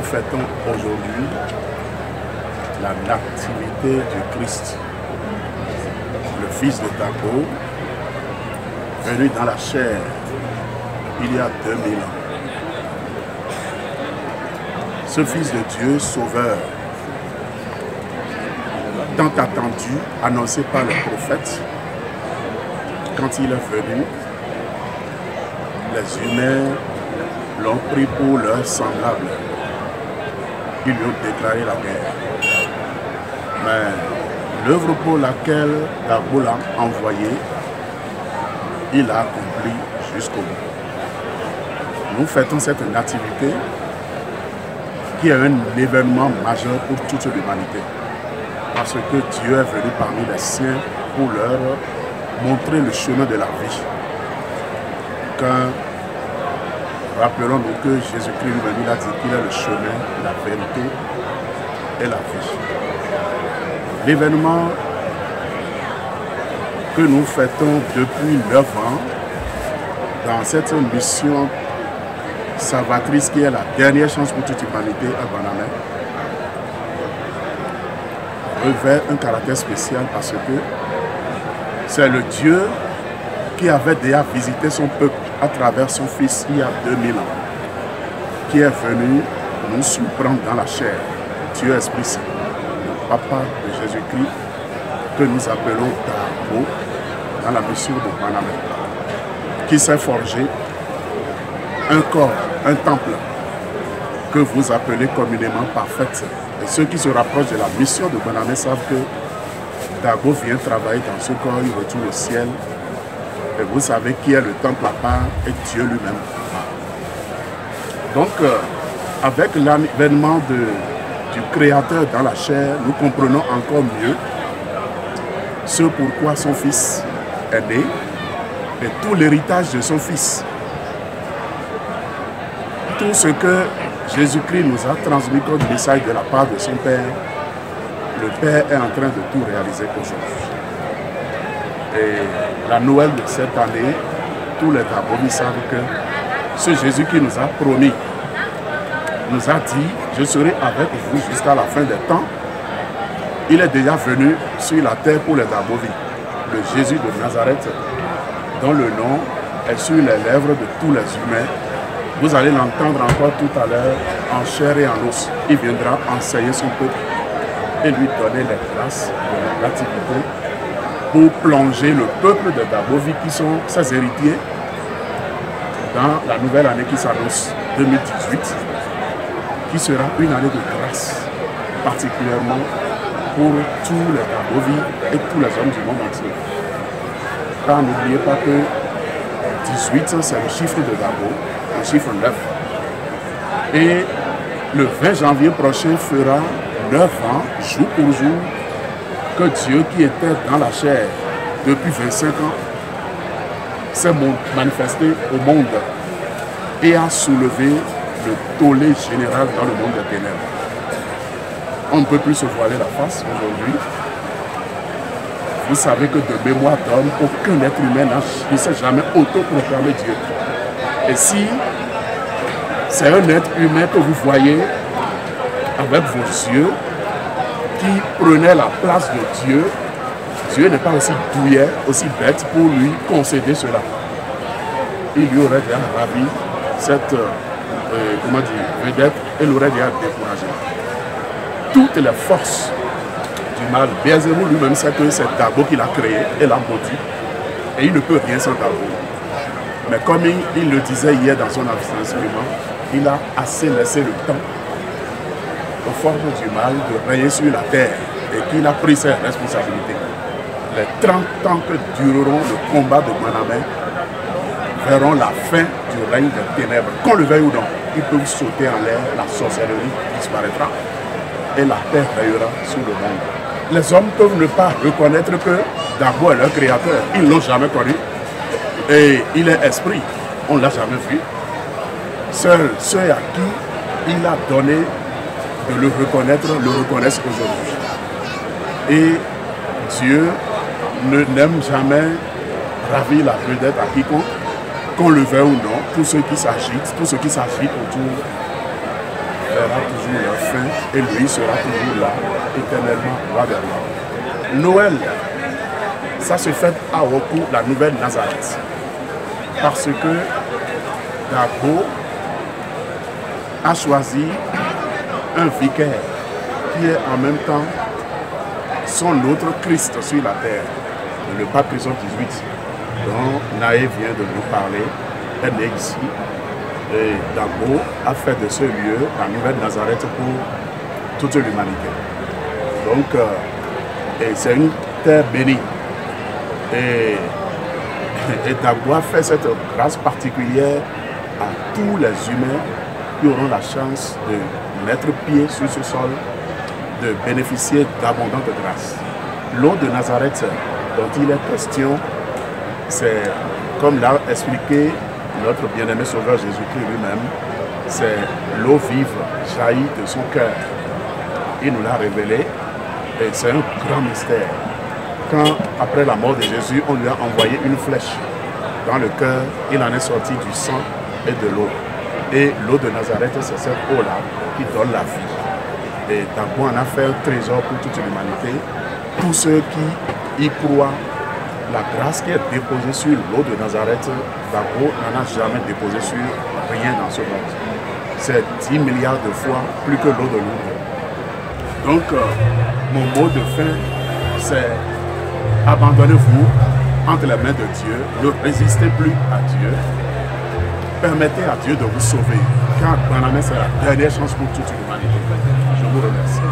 nous fêtons aujourd'hui la nativité du Christ, le Fils de Taco, venu dans la chair il y a 2000 ans. Ce Fils de Dieu, Sauveur, tant attendu, annoncé par le prophète, quand il est venu, les humains l'ont pris pour leur semblable. Ils lui ont déclaré la guerre. Mais l'œuvre pour laquelle Dago l'a envoyé, il a accompli jusqu'au bout. Nous fêtons cette nativité qui est un événement majeur pour toute l'humanité. Parce que Dieu est venu parmi les siens pour leur montrer le chemin de la vie. Rappelons-nous que Jésus-Christ lui-même a dit qu'il est le chemin, la vérité et la vie. L'événement que nous fêtons depuis 9 ans dans cette mission salvatrice qui est la dernière chance pour toute l'humanité à Banamé revêt un caractère spécial parce que c'est le Dieu qui avait déjà visité son peuple à travers son Fils il y a 2000 ans, qui est venu nous surprendre dans la chair, Dieu Esprit Saint, le Papa de Jésus-Christ, que nous appelons Tabo dans la mission de Panama, qui s'est forgé un corps, un temple, que vous appelez communément parfaite. Et ceux qui se rapprochent de la mission de Panama savent que Dago vient travailler dans ce corps, il retourne au ciel et vous savez qui est le temple à part et Dieu lui-même. Donc, euh, avec l'avènement du Créateur dans la chair, nous comprenons encore mieux ce pourquoi son Fils est né et tout l'héritage de son Fils. Tout ce que Jésus-Christ nous a transmis comme message de la part de son Père, le Père est en train de tout réaliser aujourd'hui. Et la Noël de cette année, tous les Gabonis savent que ce Jésus qui nous a promis, nous a dit, je serai avec vous jusqu'à la fin des temps. Il est déjà venu sur la terre pour les Gabonis, le Jésus de Nazareth, dont le nom est sur les lèvres de tous les humains. Vous allez l'entendre encore tout à l'heure en chair et en os. Il viendra enseigner son peuple et lui donner les grâces de la gratitude pour plonger le peuple de Dabovi qui sont ses héritiers dans la nouvelle année qui s'annonce 2018, qui sera une année de grâce, particulièrement pour tous les Dabovi et tous les hommes du monde entier. Car n'oubliez pas que 18, c'est le chiffre de Dabo, le chiffre 9. Et le 20 janvier prochain fera 9 ans, jour pour jour, Dieu qui était dans la chair depuis 25 ans s'est manifesté au monde et a soulevé le tollé général dans le monde des ténèbres. On ne peut plus se voiler la face aujourd'hui. Vous savez que de mémoire d'homme, aucun être humain ne s'est jamais autoproclamé Dieu. Et si c'est un être humain que vous voyez avec vos yeux, qui prenait la place de Dieu, Dieu n'est pas aussi douillet, aussi bête pour lui concéder cela. Il lui aurait déjà ravi cette, euh, euh, comment dire, vedette et l'aurait déjà découragé. Toutes les forces du mal, Bézémou lui-même sait que c'est Dabo qui l'a créé et l'a maudit. Et il ne peut rien sans Dabo. Mais comme il, il le disait hier dans son enseignement, il a assez laissé le temps aux forces du mal de régner sur la terre et qu'il a pris ses responsabilités. Les 30 ans que dureront le combat de Manamé verront la fin du règne des ténèbres. Qu'on le veuille ou non, ils peuvent sauter en l'air, la sorcellerie disparaîtra et la terre rayera sur le monde. Les hommes peuvent ne pas reconnaître que d'abord leur créateur. Ils l'ont jamais connu. Et il est esprit. On ne l'a jamais vu. Seuls ceux à qui il a donné le reconnaître, le reconnaissent aujourd'hui. Et Dieu ne n'aime jamais ravir la vedette à quiconque, qu'on le veuille ou non, tous ceux qui s'agitent, tous ceux qui s'agitent autour verra toujours leur fin et lui sera toujours là, éternellement roi. Noël, ça se fait à Oku, la nouvelle Nazareth. Parce que Dabo a choisi un vicaire qui est en même temps son autre Christ sur la terre, le pape Christophe 18, dont Naé vient de nous parler. Elle est ici. Et Dabo a fait de ce lieu la nouvelle Nazareth pour toute l'humanité. Donc, euh, c'est une terre bénie. Et, et a fait cette grâce particulière à tous les humains auront la chance de mettre pied sur ce sol, de bénéficier d'abondantes grâces. L'eau de Nazareth dont il est question, c'est, comme l'a expliqué notre bien-aimé Sauveur Jésus-Christ lui-même, c'est l'eau vive jaillie de son cœur. Il nous l'a révélé et c'est un grand mystère. Quand, après la mort de Jésus, on lui a envoyé une flèche dans le cœur, il en est sorti du sang et de l'eau. Et l'eau de Nazareth, c'est cette eau-là qui donne la vie. Et Dabo en a fait un trésor pour toute l'humanité. Tous ceux qui y croient, la grâce qui est déposée sur l'eau de Nazareth, Dabo n'en a jamais déposé sur rien dans ce monde. C'est 10 milliards de fois plus que l'eau de Lourdes. Donc, euh, mon mot de fin, c'est abandonnez-vous entre les mains de Dieu, ne résistez plus à Dieu, permettez à Dieu de vous sauver, car main c'est la dernière chance pour toute l'humanité. Je vous remercie.